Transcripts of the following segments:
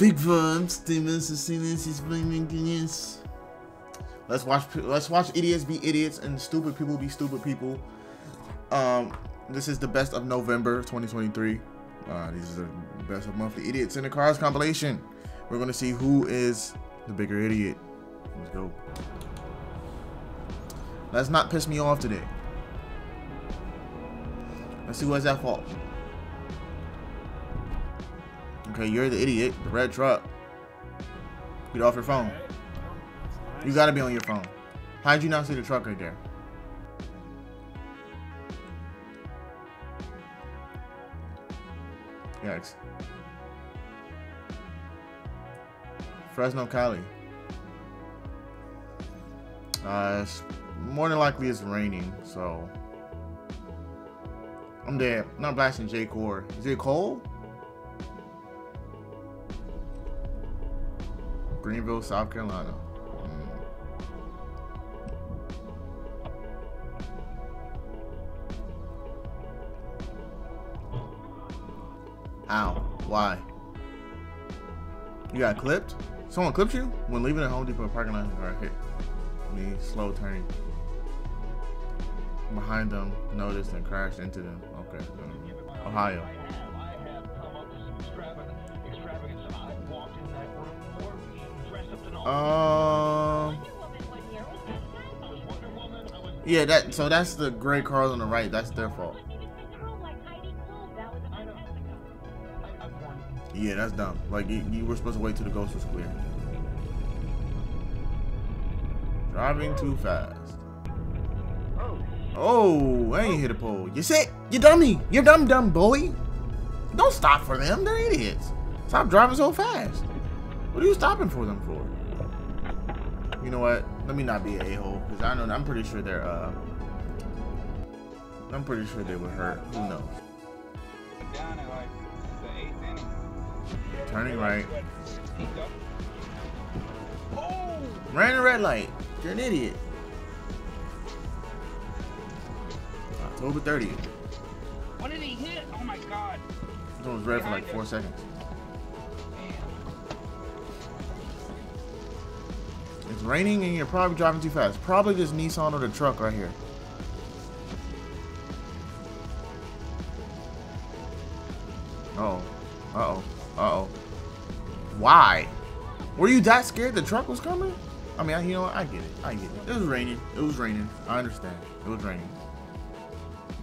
Big vibes, demons, sinners, is blaming genius. Let's watch. Let's watch idiots be idiots and stupid people be stupid people. Um, this is the best of November 2023. Uh, these are the best of monthly idiots in the cars compilation. We're gonna see who is the bigger idiot. Let's go. Let's not piss me off today. Let's see who has that fault. Okay, you're the idiot. The red truck. Get off your phone. You gotta be on your phone. How'd you not see the truck right there? Yikes. Fresno, Cali. Uh, more than likely it's raining, so I'm dead. Not blasting J. Cole. Is it cold? Greenville, South Carolina. Mm. Ow. Why? You got clipped? Someone clipped you? When leaving the Home Depot parking lot, car hit me slow turning. Behind them, noticed and crashed into them. Okay. Um, Ohio. Um. Yeah, that. So that's the gray cars on the right. That's their fault. Yeah, that's dumb. Like you, you were supposed to wait till the ghost was clear. Driving too fast. Oh, I ain't hit a pole. You sick? You dummy. You're dumb dumb boy. Don't stop for them. They're idiots. Stop driving so fast. What are you stopping for them for? You know what? Let me not be an a-hole. Because I know I'm pretty sure they're uh I'm pretty sure they were hurt. Who knows? Turning right. Oh! Ran a red light. You're an idiot. October 30th. What did he hit? Oh my god. This one was red for like four seconds. It's raining and you're probably driving too fast. Probably this Nissan or the truck right here. Uh oh. Uh-oh. Uh-oh. Why? Were you that scared the truck was coming? I mean, I, you know? I get it. I get it. It was raining. It was raining. I understand. It was raining.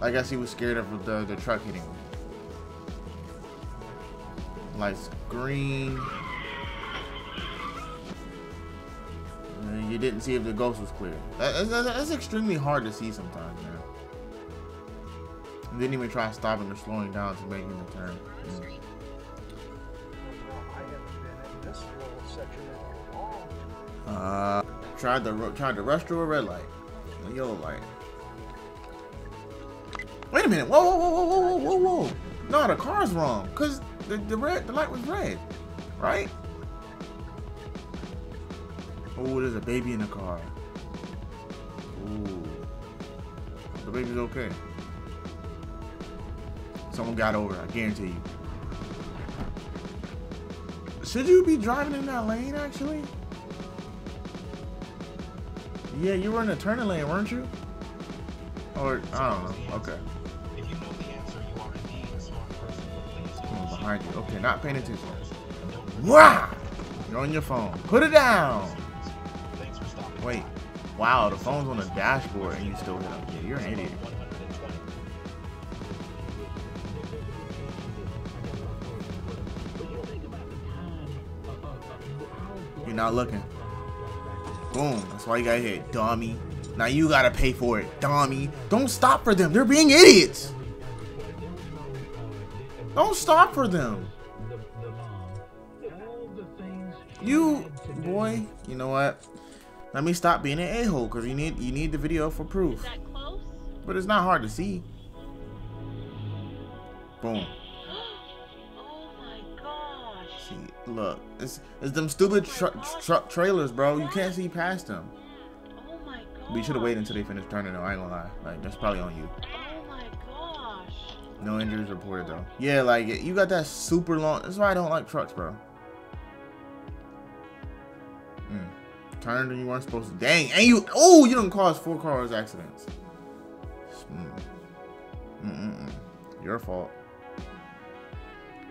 I guess he was scared of the, the truck hitting him. Lights green. And you didn't see if the ghost was clear. That, that's, that's extremely hard to see sometimes, man. You didn't even try stopping or slowing down to making the turn. Mm. Uh, tried to tried to rush through a red light, a yellow light. Wait a minute! Whoa, whoa, whoa, whoa, whoa, whoa, whoa! No, the car's wrong. Cause the the red the light was red, right? Oh, there's a baby in the car. Ooh, the baby's okay. Someone got over I guarantee you. Should you be driving in that lane, actually? Yeah, you were in the turning lane, weren't you? Or, I don't know. Okay. If you know the answer, you are indeed a smart person. Oh, behind you. Okay, not paying attention. Wow! You're on your phone. Put it down! Wait. Wow, the phone's on the dashboard and you still hit him. Yeah, you're an idiot. 120. You're not looking. Boom. That's why you got hit, dummy. Now you gotta pay for it, dummy. Don't stop for them. They're being idiots. Don't stop for them. You, boy, you know what? Let me stop being an a-hole because you need you need the video for proof. that close? But it's not hard to see. Boom. Oh my gosh. See, look, it's it's them stupid oh truck truck trailers, bro. You can't see past them. Oh my gosh. We should have waited until they finished turning. Though I ain't gonna lie, like that's probably on you. Oh my gosh. No injuries reported though. Yeah, like you got that super long. That's why I don't like trucks, bro. Turned and you weren't supposed to. Dang, and you, oh, you don't cause four cars accidents. Mm. Mm-mm-mm. Your fault.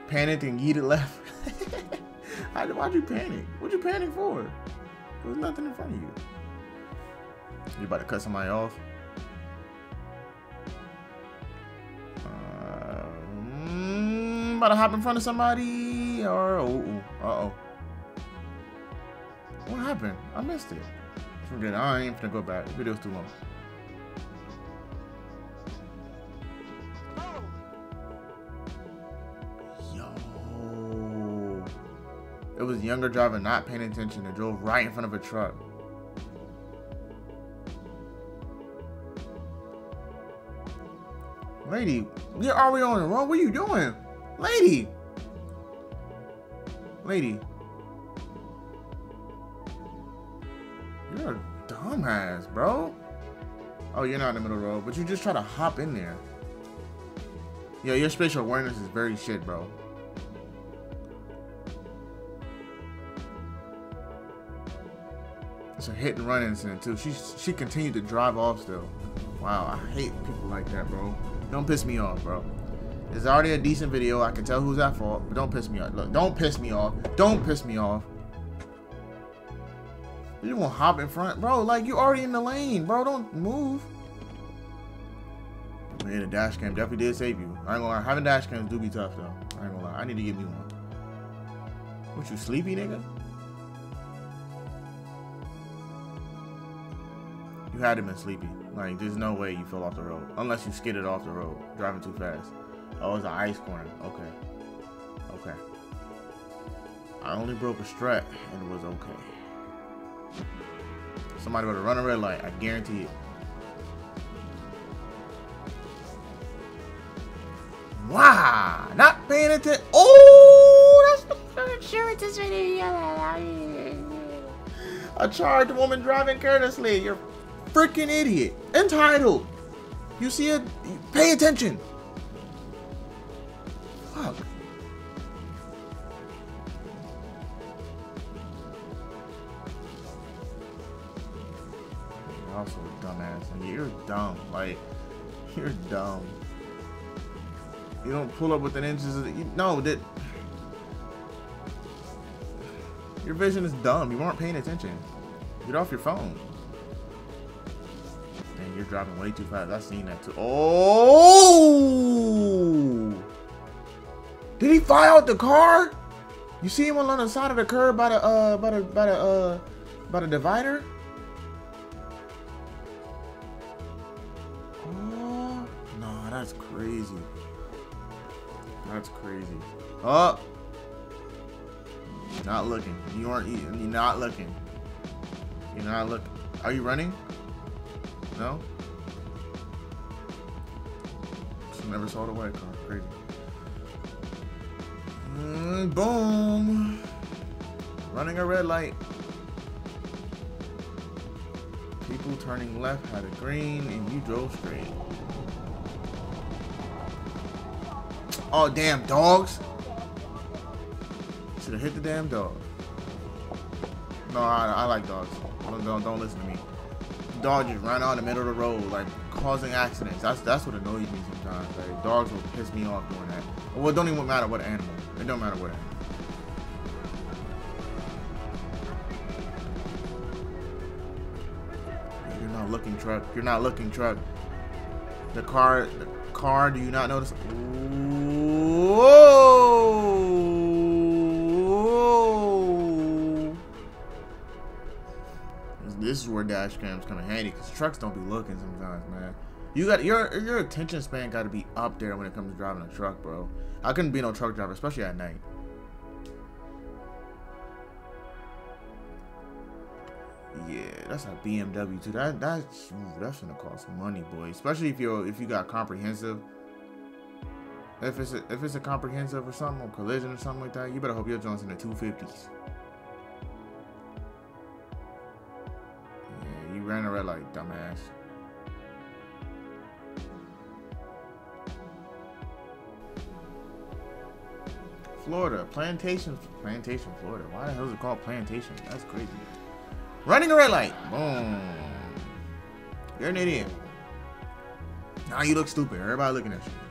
Panicked and yeeted left. How, why'd you panic? What'd you panic for? There was nothing in front of you. You about to cut somebody off? Uh, mm, about to hop in front of somebody? Or, oh, uh-oh. What happened? I missed it. Forget it. I ain't gonna go back. The video's too long. Yo. It was younger driver not paying attention and drove right in front of a truck. Lady, you're already on the road. What are you doing? Lady. Lady. Dumbass, bro. Oh, you're not in the middle road, but you just try to hop in there. Yo, your spatial awareness is very shit, bro. It's a hit and run incident too. She she continued to drive off still. Wow, I hate people like that, bro. Don't piss me off, bro. It's already a decent video. I can tell who's at fault, but don't piss me off. Look, don't piss me off. Don't piss me off. You won't hop in front, bro. Like you already in the lane, bro. Don't move. Man, the dash cam definitely did save you. I ain't gonna lie. Having dash cams do be tough though. I ain't gonna lie. I need to get me one. What you sleepy, nigga? You had to been sleepy. Like, there's no way you fell off the road. Unless you skidded off the road, driving too fast. Oh, it's an ice corner. Okay. Okay. I only broke a strut and it was okay. Somebody have run a red light. I guarantee it. Wow! Not paying attention. Oh, that's the insurance is A charged woman driving carelessly. You're freaking idiot. Entitled. You see it? Pay attention. You're dumb. You don't pull up within inches of the, you, no, that your vision is dumb. You weren't paying attention. Get off your phone. And you're driving way too fast. I've seen that too. Oh! Did he fly out the car? You see him on the side of the curb by the uh by the by the uh by the divider? That's crazy. That's crazy. Oh! Not looking. You aren't You're not looking. You're not looking. Are you running? No? Just never saw the white car. Crazy. Mm, boom. Running a red light. People turning left had a green and you drove straight. Oh, damn dogs. Should have hit the damn dog. No, I, I like dogs. Don't, don't, don't listen to me. Dog just ran out in the middle of the road, like causing accidents. That's that's what annoys me sometimes. Like dogs will piss me off doing that. Well, it don't even matter what animal. It don't matter what animal. You're not looking truck. You're not looking truck. The car, the car. Do you not notice? Whoa! This is where dash cams come in handy because trucks don't be looking sometimes, man. You got your your attention span got to be up there when it comes to driving a truck, bro. I couldn't be no truck driver, especially at night. Yeah, that's a BMW too. That that's ooh, that's gonna cost money, boy. Especially if you're if you got comprehensive. If it's a, if it's a comprehensive or something or collision or something like that, you better hope your joint's in the 250s. Yeah, you ran a red light, dumbass. Florida, plantation, plantation, Florida. Why the hell is it called plantation? That's crazy. Running a red light. Boom. You're an idiot. Now you look stupid. Everybody looking at you.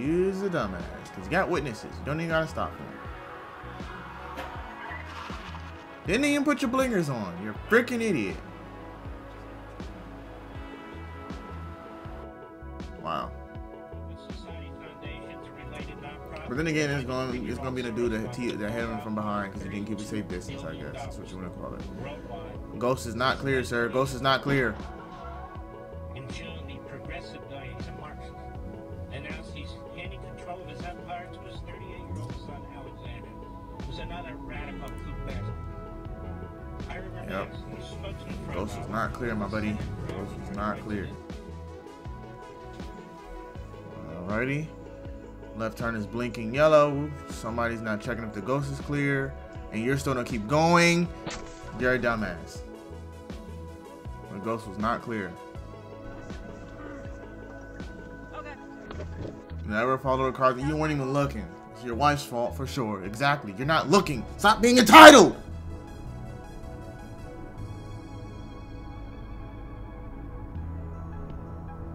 Use a dumbass. Because you got witnesses. You don't even gotta stop him. Didn't even put your blinkers on. You're a freaking idiot. Wow. To. But then again, it's going it's going to be the dude that, that hit him from behind because he didn't keep a safe distance. I guess that's what you want to call it. Ghost is not clear, sir. Ghost is not clear. In June, the progressive guy is a Marxist. Announced he's handing control of his empire to his 38-year-old son, Alexander, who's another radical coup bastard. I remember Yep. asking spokesman for Ghost is not clear, my buddy. Ghost is not clear. Alrighty. Left turn is blinking yellow. Somebody's not checking if the ghost is clear. And you're still gonna keep going. You're a dumbass. The ghost was not clear. Never follow the cars. You weren't even looking. It's your wife's fault for sure. Exactly. You're not looking. Stop being entitled.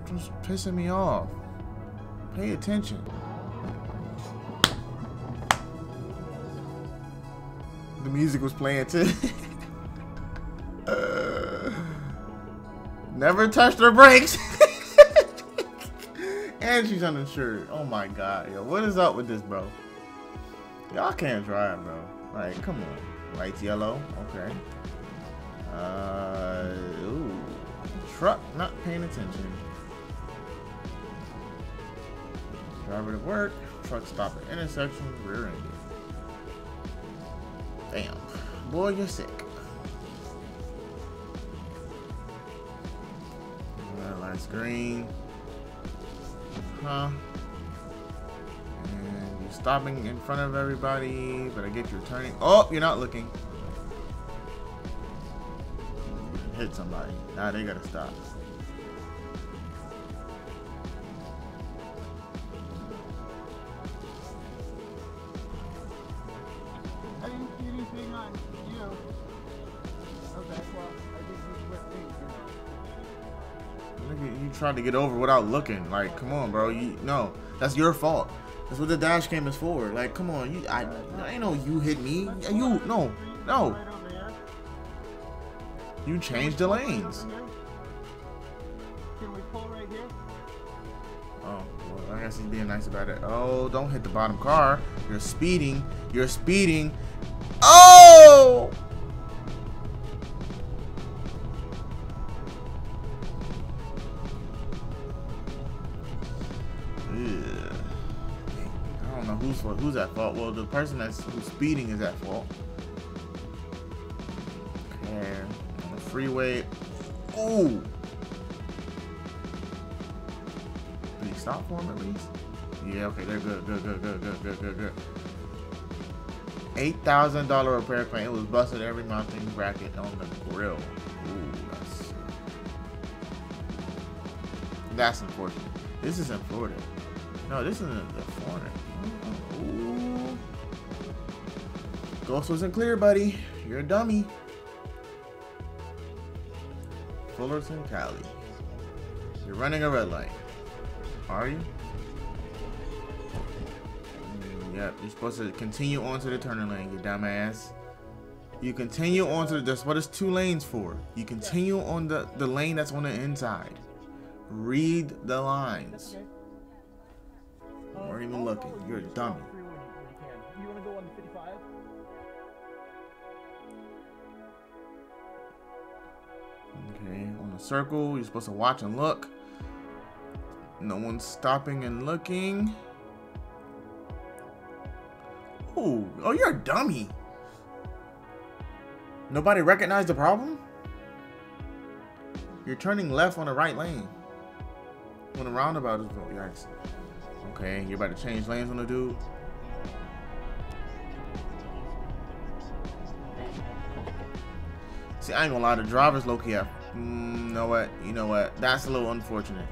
Just pissing me off. Pay attention. The music was playing too. Uh, never touched her brakes. and she's uninsured. Oh my god, yo, what is up with this, bro? Y'all can't drive, bro. Like, come on. Lights yellow. Okay. Uh, ooh. Truck not paying attention. Driver to work. Truck stop at intersection. Rear end. Damn. Boy, you're sick. Lights green. Huh. And you're stopping in front of everybody, but I get you're turning. Oh, you're not looking. Hit somebody. Now they gotta stop. Tried to get over without looking. Like, come on, bro. You no, that's your fault. That's what the dash cam is for. Like, come on. You, I, I know you hit me. You, no, no. You changed the lanes. Oh, I guess he's being nice about it. Oh, don't hit the bottom car. You're speeding. You're speeding. Oh! Fault. Who's at fault? Well, the person that's who's speeding is at fault. Okay, on the freeway. Ooh. Did he stop for him at least? Yeah, okay, they're good, good, good, good, good, good, good, good. Eight thousand dollar repair claim. It was busted every mounting bracket on the grill. Ooh, that's that's unfortunate. This is in Florida. No, this isn't the Florida. Ghost wasn't clear, buddy. You're a dummy. Fullerton, Cali. You're running a red light. Are you? Mm, Yep, you're supposed to continue on to the turning lane, you dumbass. You continue onto the, that's what it's two lanes for. You continue on the, the lane that's on the inside. Read the lines. Weren't even looking. You're a dummy. The circle, you're supposed to watch and look. No one's stopping and looking. Ooh, oh, you're a dummy. Nobody recognized the problem? You're turning left on the right lane. When the roundabout is oh, yikes. Okay, you're about to change lanes on the dude. See, I ain't gonna lie, the driver's low key have. Mm, you know what? You know what? That's a little unfortunate.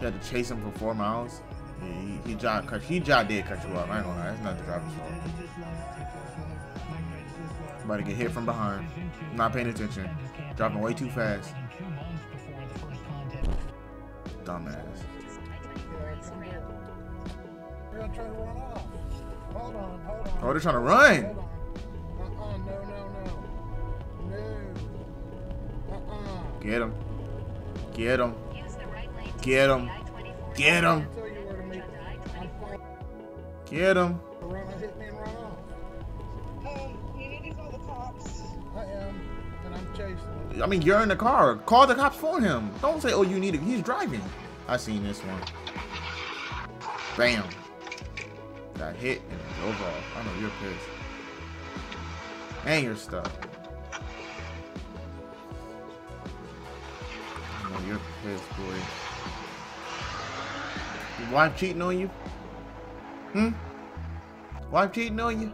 You had to chase him for four miles. He, he John cut he John did cut you up. I ain't gonna lie, that's not the driver's fault. About to get hit from behind. Not paying attention. Dropping way too fast. Dumbass. Oh, they're trying to run. Get him. Get him. Get him. Get him. I'll tell you where to meet. Onto I'm I-24. fine. Get him. I mean, you're in the car. Call the cops for him. Don't say, oh, you need it. He's driving. I seen this one. Bam. Got hit and drove off. I know you're pissed. And you're stuck. You're pissed, boy. Your wife cheating on you? Hmm? Wife cheating on you?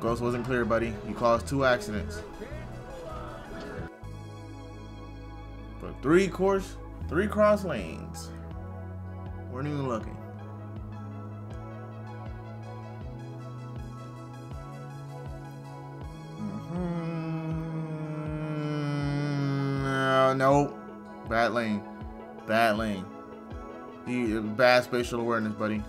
Ghost wasn't clear, buddy. You caused two accidents. For three course, three cross lanes. Weren't even looking. No. Bad lane. Bad lane. You bad spatial awareness, buddy.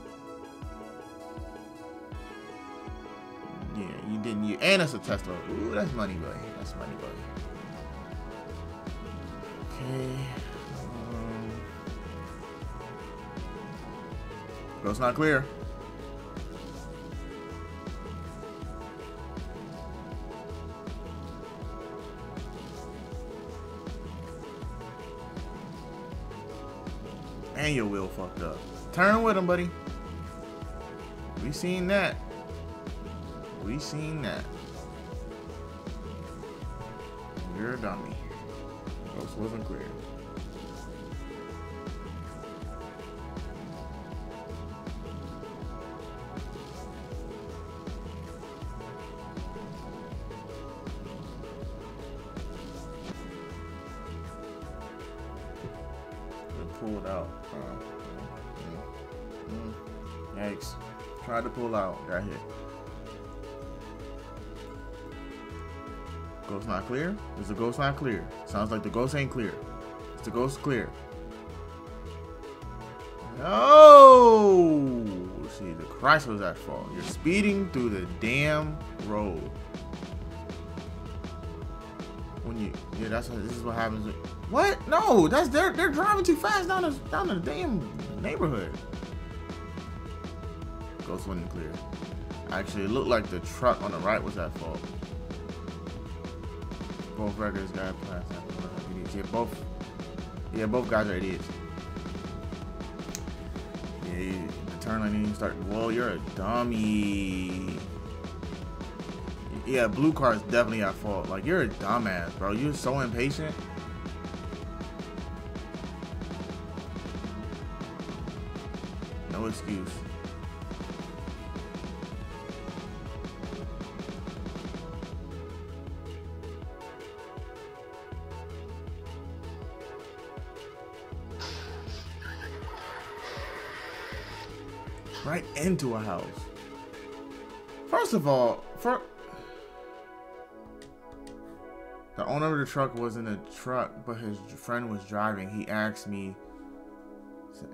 Yeah, you didn't. You and it's a Tesla. Ooh, that's money, buddy. That's money, buddy. Okay. Um, Ghost not clear. And your wheel fucked up. Turn with him, buddy. We seen that. We seen that. You're a dummy. Ghost wasn't clear. Clear? Is the ghost not clear? Sounds like the ghost ain't clear. Is the ghost clear? No! See, the Christ was at fault. You're speeding through the damn road. When you, yeah, that's what, this is what happens. What? No, that's they're they're driving too fast down the down the damn neighborhood. Ghost wasn't clear. Actually, it looked like the truck on the right was at fault. Both records past. Idiots. Yeah, both. Yeah, both guys are idiots. Yeah, you, the turn lane start. Whoa, you're a dummy. Yeah, blue car is definitely at fault. Like you're a dumbass, bro. You're so impatient. No excuse. Into a house. First of all, for the owner of the truck was in a truck, but his friend was driving. He asked me,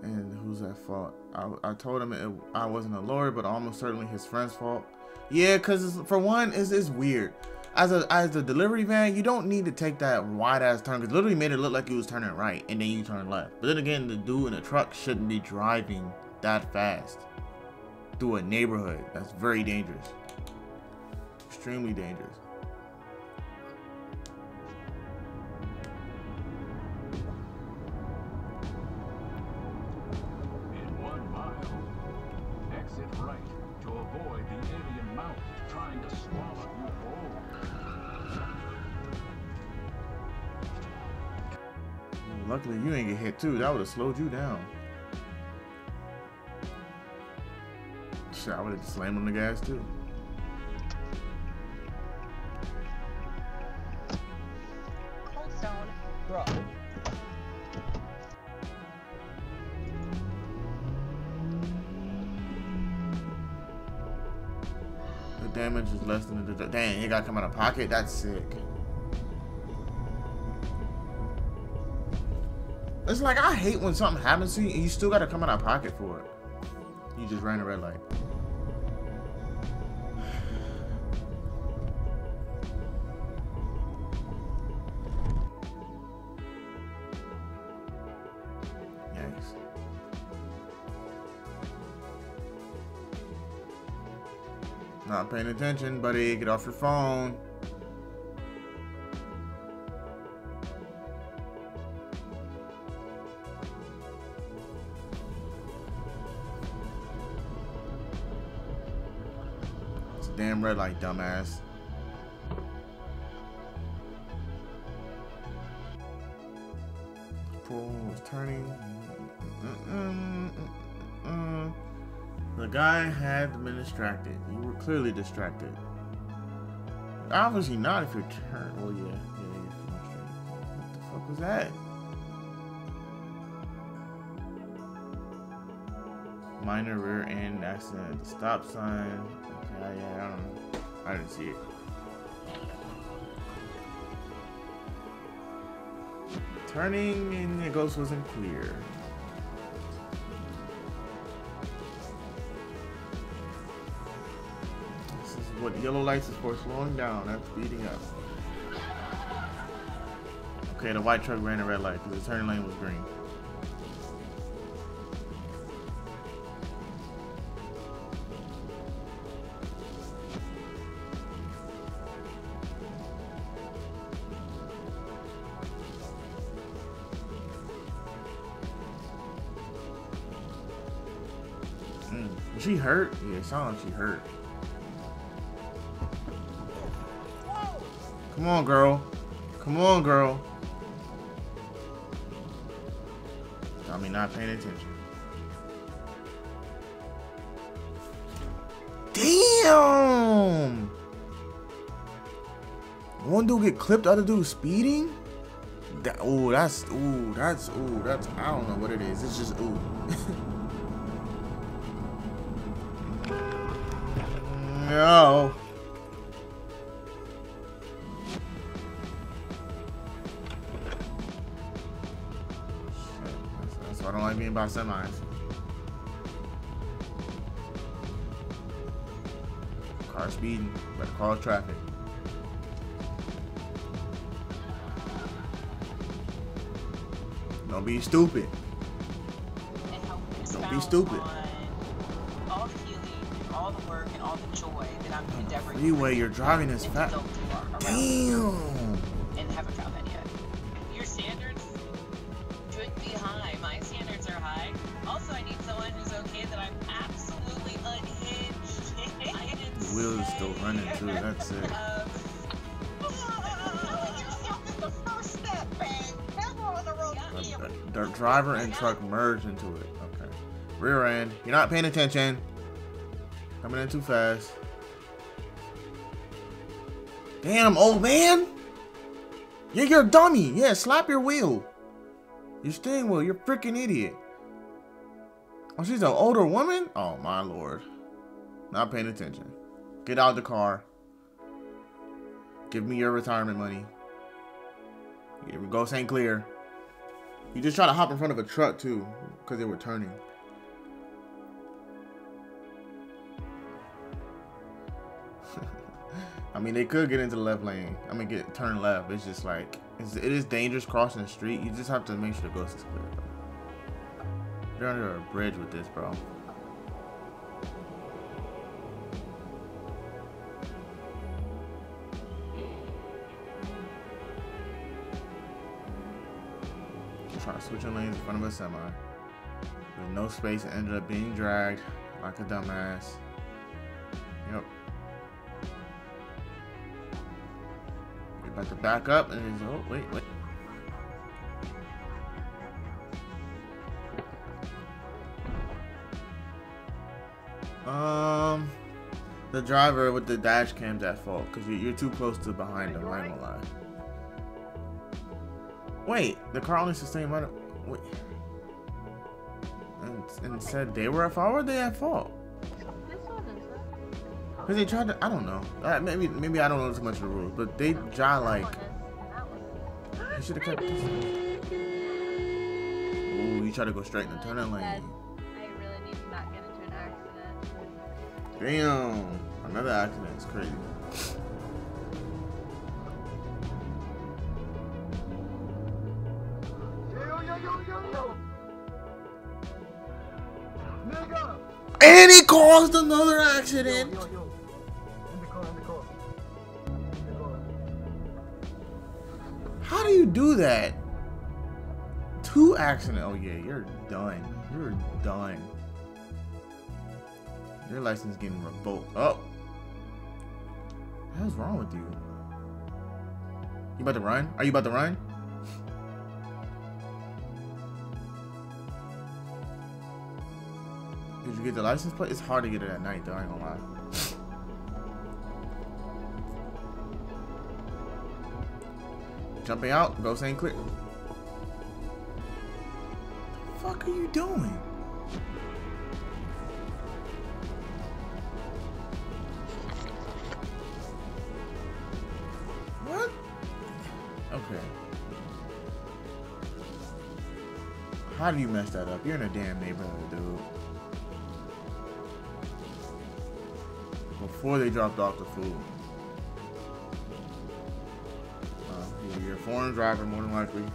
and who's at fault? I, I told him it, I wasn't a lawyer, but almost certainly his friend's fault. Yeah, cause for one, it's, it's weird. As a as a delivery van, you don't need to take that wide ass turn. Cause literally made it look like you was turning right, and then you turn left. But then again, the dude in the truck shouldn't be driving that fast through a neighborhood. That's very dangerous. Extremely dangerous. In one mile, exit right to avoid the alien mouth trying to swallow you whole. Luckily, you ain't get hit too. That would have slowed you down. shit, I would have slammed on the gas too. The damage is less than the dang. He gotta come out of pocket. That's sick. It's like I hate when something happens to you and you still gotta come out of pocket for it. You just ran a red light. Not paying attention, buddy. Get off your phone. It's a damn red light, dumbass. Was turning. Guy had been distracted. You were clearly distracted. Obviously not if you're turned. Well, yeah, yeah. What the fuck was that? Minor rear end accident at the stop sign. Okay, yeah, I don't know. I didn't see it. Turning and the ghost wasn't clear. What yellow lights is for slowing down, that's speeding up. Okay, the white truck ran a red light because the turning lane was green. Mm. She hurt? Yeah, it sounded like she hurt. Come on, girl. Come on, girl. I mean, not paying attention. Damn! One dude get clipped, other dude speeding? That, ooh, that's, ooh, that's, ooh, that's, I don't know what it is. It's just, ooh. no. Why I don't like being by semis. Car speeding, better call traffic. Don't be stupid. Don't be stupid. all the healing, all the work, and all the joy that I'm endeavoring Freeway, you're driving into fast. those who are around Damn. Driver and truck merged into it. Okay. Rear end. You're not paying attention. Coming in too fast. Damn, old man. Yeah, you're a dummy. Yeah, slap your wheel. Your steering wheel. You're freaking idiot. Oh, she's an older woman? Oh, my lord. Not paying attention. Get out of the car. Give me your retirement money. Here we go, St. Clear. You just try to hop in front of a truck too, because they were turning. I mean, they could get into the left lane. I mean, get turn left. It's just like it's, it is dangerous crossing the street. You just have to make sure the ghost is clear. You're under a bridge with this, bro. Switching lanes in front of a semi. With no space, ended up being dragged like a dumbass. Yep. You're about to back up, and he's oh wait wait. Um, the driver with the dash cam's at fault because you're, you're too close to behind him. I ain't gonna lie. Wait, the car only sustained minor. Wait. And, and said they were at fault. Or they at fault? This one is Cause they tried to. I don't know. Uh, maybe maybe I don't know too much of the rules, but they try like. They should have kept this. Ooh, you try to go straight in the turning lane. I really need to not get into an accident. Damn, another accident. It's crazy. Caused another Yo, accident. yo, yo. In the car, in the car. In the car. How do you do that? Two accident. Oh yeah, you're done. You're done. Your license getting revoked. Oh. What the hell's wrong with you? You about to run? Are you about to run? Did you get the license plate? It's hard to get it at night though, I ain't gonna lie. Jumping out, ghost ain't clear. The fuck are you doing? What? Okay. How do you mess that up? You're in a damn neighborhood, dude. Before they dropped off the food. Uh, you're- you're a foreign driver, more than likely.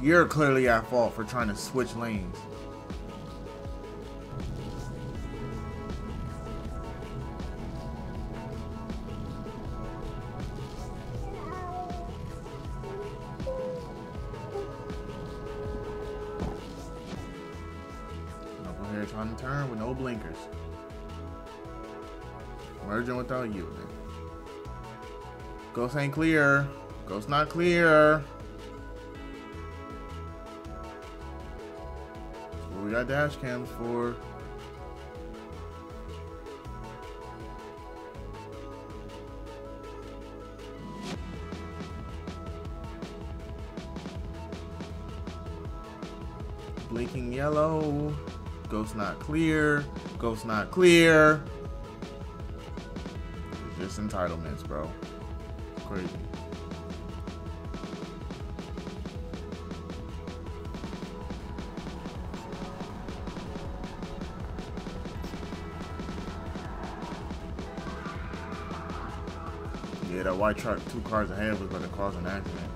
You're clearly at fault for trying to switch lanes. Ghost ain't clear. Ghost not clear. What we got dash cams for. Blinking yellow. Ghost not clear. Ghost not clear. Just entitlements, bro. Crazy. Yeah, that white truck two cars ahead was going to cause an accident.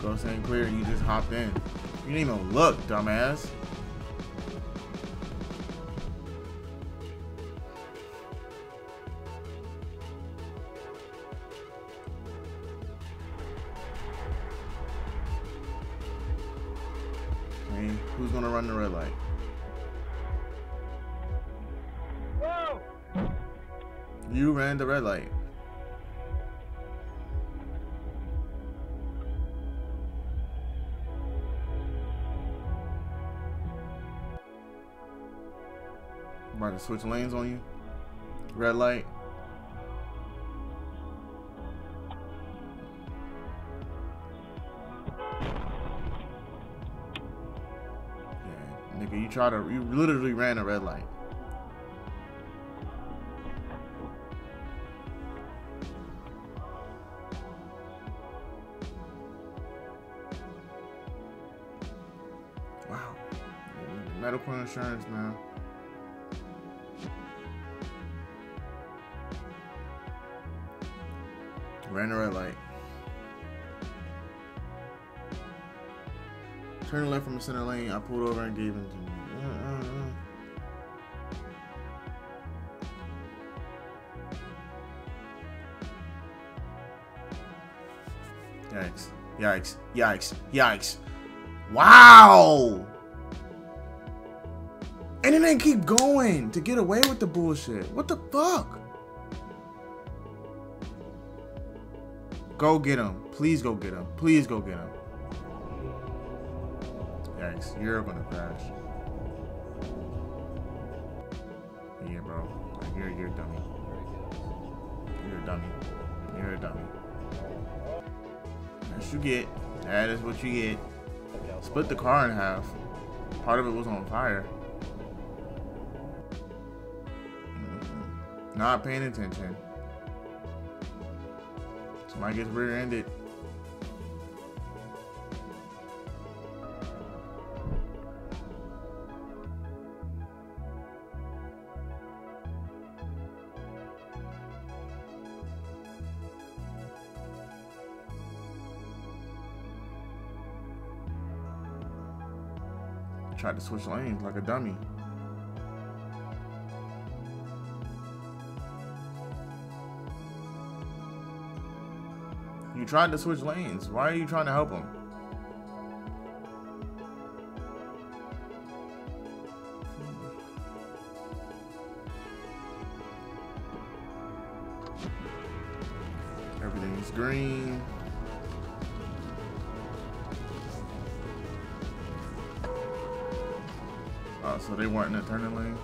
Ghost ain't clear, you just hopped in. You didn't even look, dumbass. Okay, who's gonna run the red light? Whoa! You ran the red light. Switch lanes on you. Red light. Yeah, nigga, you try to, you literally ran a red light. Wow. Medical insurance, man. Ran the red light. Turn left from the center lane. I pulled over and gave him to me. Yikes. Yikes. Yikes. Yikes. Wow! And then they keep going to get away with the bullshit. What the fuck? Go get him. Please go get him. Please go get him. Yikes. You're gonna crash. Yeah, bro. Like, you're, you're a dummy. You're a dummy. You're a dummy. That's you get. That is what you get. Split the car in half. Part of it was on fire. Mm-mm. Not paying attention. Somebody gets rear-ended. Tried to switch lanes like a dummy. Tried to switch lanes. Why are you trying to help him? Everything's green. Oh, so they weren't in the turning lane?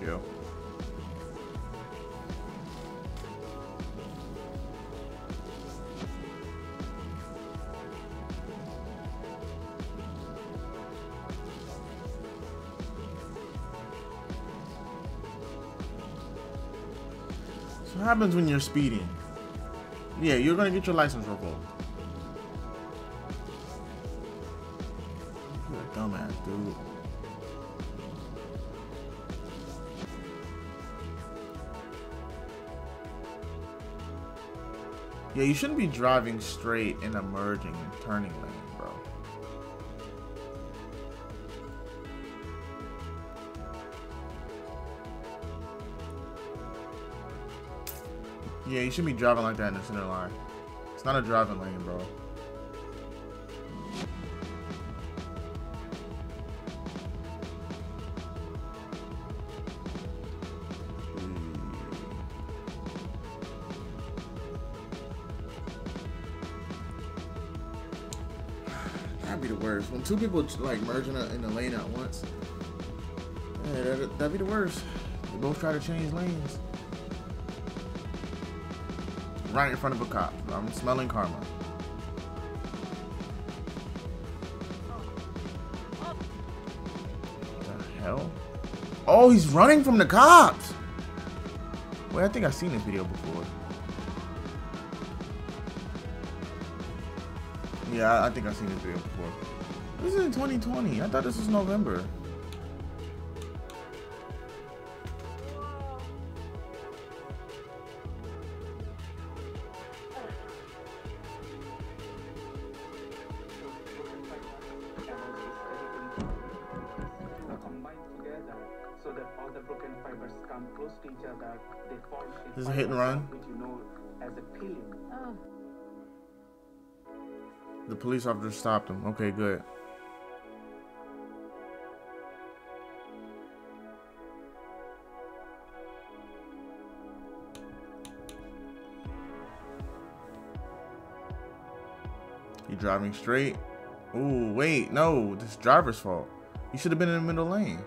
Kill. So what happens when you're speeding? Yeah, you're gonna get your license revoked. Dumbass, dude. Yeah, you shouldn't be driving straight in a merging and turning lane, bro. Yeah, you shouldn't be driving like that in the center line. It's not a driving lane, bro. Be the worst. When two people like merging in the lane at once. Yeah, that'd, that'd be the worst. They both try to change lanes. Right in front of a cop. I'm smelling karma. The hell? Oh, he's running from the cops. Wait, I think I've seen this video before. Yeah, I think I've seen this video before. This is in 2020. I thought this was November. The police officer stopped him. Okay, good. You driving straight? Ooh, wait, no, this driver's fault. You should have been in the middle lane.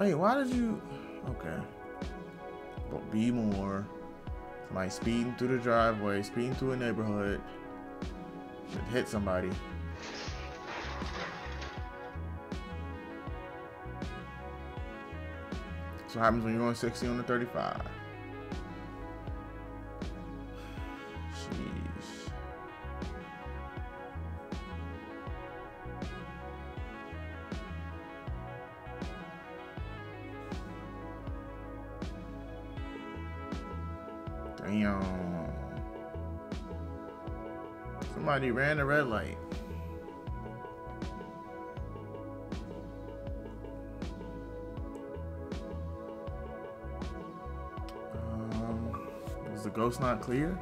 Wait, why did you? Okay. Be more. Somebody speeding through the driveway, speeding through a neighborhood, hit somebody. So happens when you're going 60 on the 35? Ran a red light. Um, is the ghost not clear?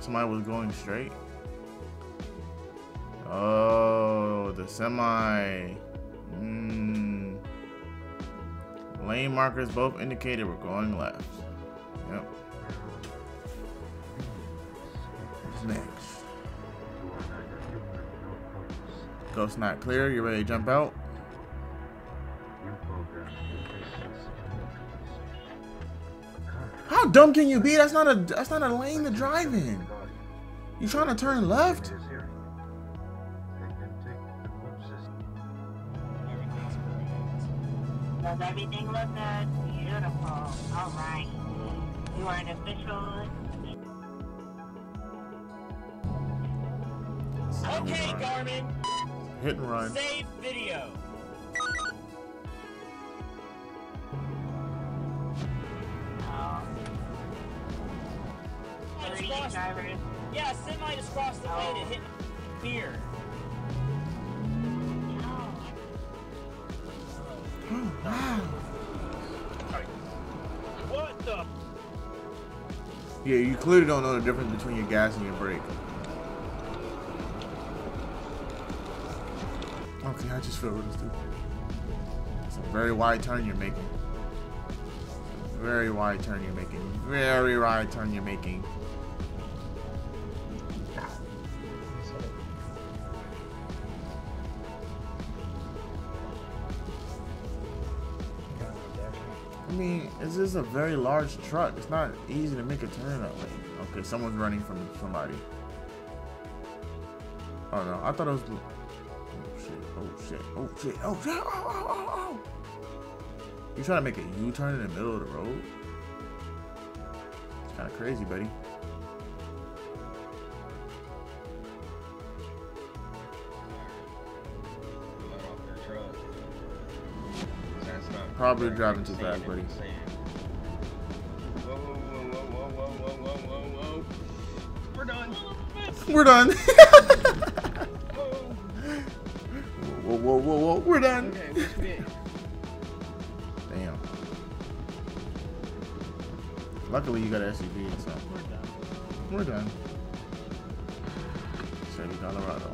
Somebody was going straight. Oh, the semi. Lane markers both indicated we're going left. Yep. What's next? Ghost not clear. You ready to jump out? How dumb can you be? That's not a that's not a lane to drive in. You trying to turn left? Does everything look good? Beautiful. All right. You are an official. Okay, Garmin. Hit and run. Save video. Three Crossed- drivers. Yeah, semi just crossed the lane and hit beer. Yeah, you clearly don't know the difference between your gas and your brake. Okay, I just feel really stupid. It's a very wide turn you're making. Very wide turn you're making. Very wide turn you're making. I is a very large truck. It's not easy to make a turn that way. Okay, someone's running from somebody. Oh no, I thought it was. Oh shit! Oh shit! Oh shit! Oh shit! Oh, oh oh oh oh! You trying to make a U-turn in the middle of the road? It's kind of crazy, buddy. Probably driving too fast, buddy. We're done. whoa, whoa, whoa, whoa! We're done. Okay. Damn. Luckily, you got an SUV, so We're done. we're done. Chevy Colorado.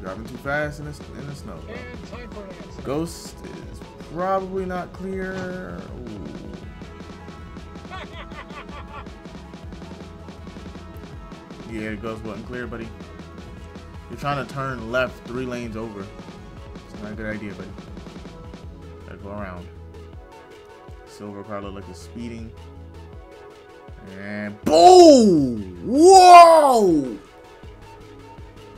Driving too fast in the, in the snow. bro. And time for an answer. Ghost is probably not clear. The ghost wasn't clear, buddy. You're trying to turn left three lanes over. It's not a good idea, buddy. Gotta go around. Silver probably look like it's speeding. And boom! Whoa!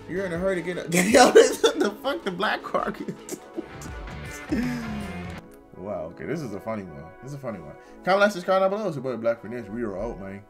You're in a hurry to get up. Yo, the fuck the black car. wow, okay, this is a funny one. This is a funny one. Comment, like, subscribe down below. It's your boy BLK Finesse. We are out, man.